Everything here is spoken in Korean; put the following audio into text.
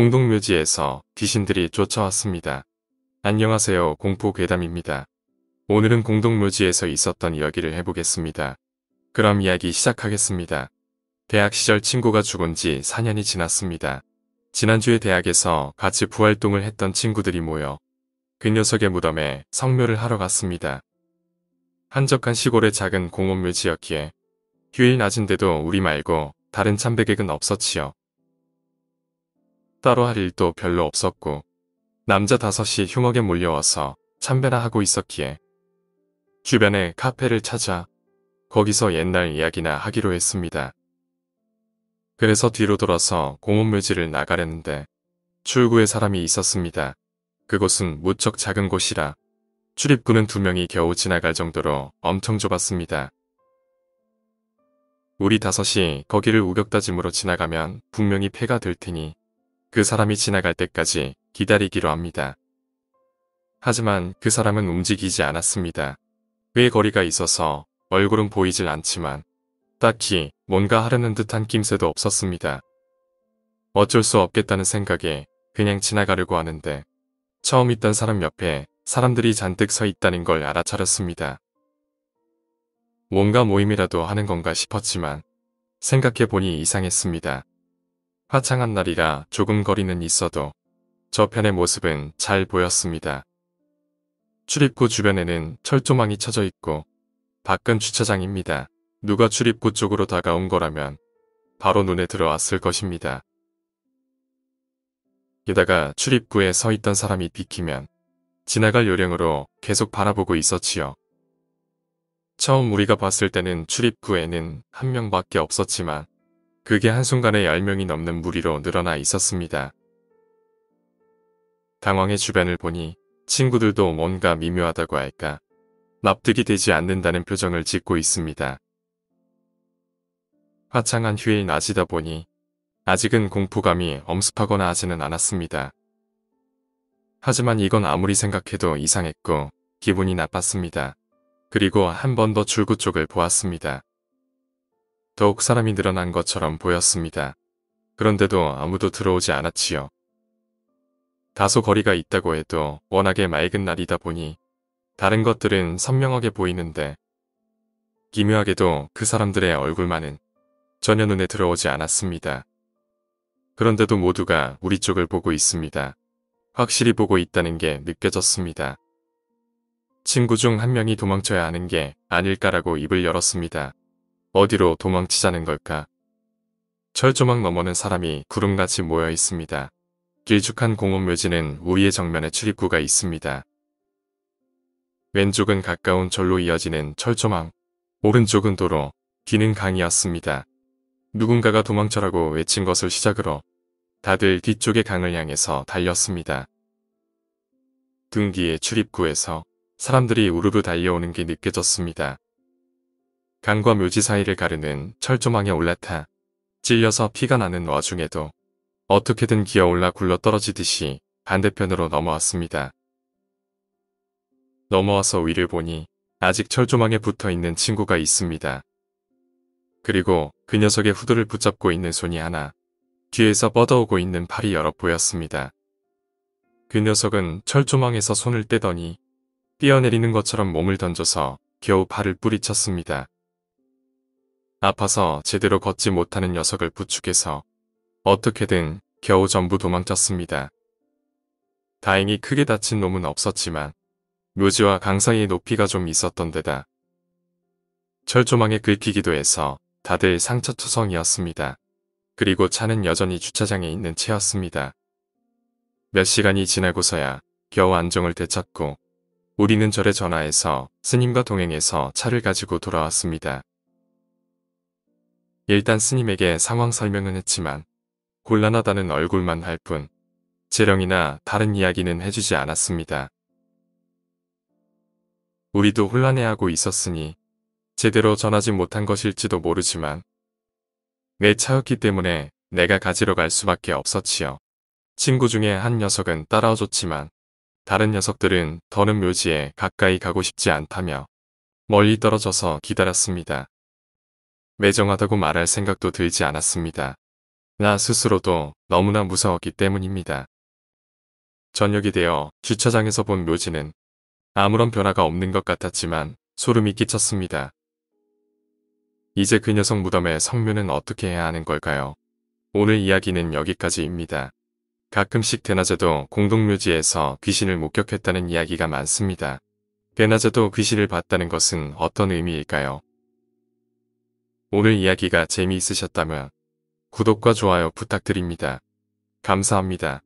공동묘지에서 귀신들이 쫓아왔습니다. 안녕하세요 공포괴담입니다. 오늘은 공동묘지에서 있었던 이야기를 해보겠습니다. 그럼 이야기 시작하겠습니다. 대학 시절 친구가 죽은 지 4년이 지났습니다. 지난주에 대학에서 같이 부활동을 했던 친구들이 모여 그 녀석의 무덤에 성묘를 하러 갔습니다. 한적한 시골의 작은 공원묘지였기에 휴일 낮인데도 우리 말고 다른 참배객은 없었지요. 따로 할 일도 별로 없었고 남자 다섯이 흉하게 몰려와서 참배나 하고 있었기에 주변에 카페를 찾아 거기서 옛날 이야기나 하기로 했습니다. 그래서 뒤로 돌아서 공원묘지를 나가려는데 출구에 사람이 있었습니다. 그곳은 무척 작은 곳이라 출입구는 두 명이 겨우 지나갈 정도로 엄청 좁았습니다. 우리 다섯이 거기를 우격다짐으로 지나가면 분명히 폐가 될 테니 그 사람이 지나갈 때까지 기다리기로 합니다. 하지만 그 사람은 움직이지 않았습니다. 꽤 거리가 있어서 얼굴은 보이질 않지만 딱히 뭔가 하려는 듯한 낌새도 없었습니다. 어쩔 수 없겠다는 생각에 그냥 지나가려고 하는데 처음 있던 사람 옆에 사람들이 잔뜩 서 있다는 걸 알아차렸습니다. 뭔가 모임이라도 하는 건가 싶었지만 생각해보니 이상했습니다. 화창한 날이라 조금 거리는 있어도 저편의 모습은 잘 보였습니다. 출입구 주변에는 철조망이 쳐져 있고 밖은 주차장입니다. 누가 출입구 쪽으로 다가온 거라면 바로 눈에 들어왔을 것입니다. 게다가 출입구에 서 있던 사람이 비키면 지나갈 요령으로 계속 바라보고 있었지요. 처음 우리가 봤을 때는 출입구에는 한 명밖에 없었지만 그게 한순간에 10명이 넘는 무리로 늘어나 있었습니다. 당황해 주변을 보니 친구들도 뭔가 미묘하다고 할까 납득이 되지 않는다는 표정을 짓고 있습니다. 화창한 휴일 낮이다 보니 아직은 공포감이 엄습하거나 하지는 않았습니다. 하지만 이건 아무리 생각해도 이상했고 기분이 나빴습니다. 그리고 한 번 더 출구 쪽을 보았습니다. 더욱 사람이 늘어난 것처럼 보였습니다. 그런데도 아무도 들어오지 않았지요. 다소 거리가 있다고 해도 워낙에 맑은 날이다 보니 다른 것들은 선명하게 보이는데 기묘하게도 그 사람들의 얼굴만은 전혀 눈에 들어오지 않았습니다. 그런데도 모두가 우리 쪽을 보고 있습니다. 확실히 보고 있다는 게 느껴졌습니다. 친구 중 한 명이 도망쳐야 하는 게 아닐까라고 입을 열었습니다. 어디로 도망치자는 걸까? 철조망 너머는 사람이 구름같이 모여 있습니다. 길쭉한 공원 묘지는 우리의 정면에 출입구가 있습니다. 왼쪽은 가까운 절로 이어지는 철조망, 오른쪽은 도로, 뒤는 강이었습니다. 누군가가 도망쳐라고 외친 것을 시작으로 다들 뒤쪽의 강을 향해서 달렸습니다. 등 뒤에 출입구에서 사람들이 우르르 달려오는 게 느껴졌습니다. 강과 묘지 사이를 가르는 철조망에 올라타 찔려서 피가 나는 와중에도 어떻게든 기어올라 굴러 떨어지듯이 반대편으로 넘어왔습니다. 넘어와서 위를 보니 아직 철조망에 붙어 있는 친구가 있습니다. 그리고 그 녀석의 후드를 붙잡고 있는 손이 하나 뒤에서 뻗어오고 있는 팔이 여러 보였습니다. 그 녀석은 철조망에서 손을 떼더니 뛰어내리는 것처럼 몸을 던져서 겨우 팔을 뿌리쳤습니다. 아파서 제대로 걷지 못하는 녀석을 부축해서 어떻게든 겨우 전부 도망쳤습니다. 다행히 크게 다친 놈은 없었지만 묘지와 강 사이의 높이가 좀 있었던 데다 철조망에 긁히기도 해서 다들 상처투성이었습니다. 그리고 차는 여전히 주차장에 있는 채였습니다. 몇 시간이 지나고서야 겨우 안정을 되찾고 우리는 절에 전화해서 스님과 동행해서 차를 가지고 돌아왔습니다. 일단 스님에게 상황 설명은 했지만 곤란하다는 얼굴만 할 뿐 재령이나 다른 이야기는 해주지 않았습니다. 우리도 혼란해하고 있었으니 제대로 전하지 못한 것일지도 모르지만 내 차였기 때문에 내가 가지러 갈 수밖에 없었지요. 친구 중에 한 녀석은 따라와줬지만 다른 녀석들은 더는 묘지에 가까이 가고 싶지 않다며 멀리 떨어져서 기다렸습니다. 매정하다고 말할 생각도 들지 않았습니다. 나 스스로도 너무나 무서웠기 때문입니다. 저녁이 되어 주차장에서 본 묘지는 아무런 변화가 없는 것 같았지만 소름이 끼쳤습니다. 이제 그 녀석 무덤의 성묘는 어떻게 해야 하는 걸까요? 오늘 이야기는 여기까지입니다. 가끔씩 대낮에도 공동묘지에서 귀신을 목격했다는 이야기가 많습니다. 대낮에도 귀신을 봤다는 것은 어떤 의미일까요? 오늘 이야기가 재미있으셨다면 구독과 좋아요 부탁드립니다. 감사합니다.